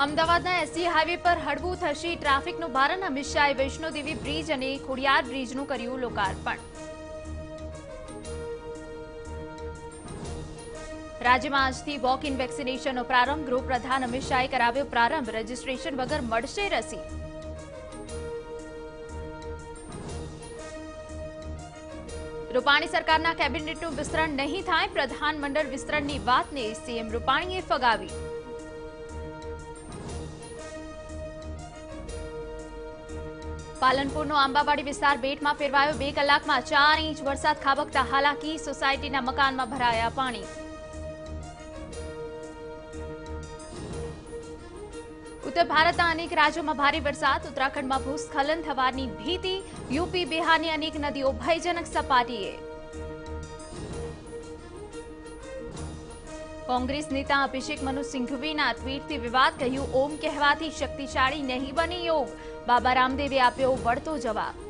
અમદાવાદના SG highway પર હળવું થશે ટ્રાફિકનું ભારણ. અમિત શાહે વૈષ્ણોદેવી બ્રિજ અને ખોડિયાર બ્રિજનું કર્યું લોકાર્પણ. રાજ્યમાં આજથી વોક ઇન વેક્સિનેશનનો પ્રારંભ. ગૃહપ્રધાન અમિત શાહે કરાવ્યો પ્રારંભ. રજીસ્ટ્રેશન વગર મળશે રસી. રૂપાણી સરકારના કેબિનેટનું વિસ્તરણ નહીં થાય. પ્રધાનમંડળ વિસ્તરણની વાતને સીએમ રૂપાણીએ ફગાવી. પાલનપુરનો આંબાવાડી વિસ્તાર બેટમાં ફેરવાયો બે કલાકમાં. ચાર ઇંચ વરસાદ ખાબકતા હાલાકી, સોસાયટીના મકાનમાં ભરાયા પાણી. ઉત્તર ભારતના અનેક રાજ્યોમાં ભારે વરસાદ. ઉત્તરાખંડમાં ભૂસ્ખલન થવાની ભીતિ. યુપી, બિહારની અનેક નદીઓ ભયજનક સપાટીએ. કોંગ્રેસ નેતા અભિષેક મનુ સિંઘવીના ટ્વીટથી વિવાદ કહ્યું, ઓમ કહેવાથી શક્તિશાળી નહીં બની યોગ. બાબા રામદેવે આપ્યો વળતો જવાબ.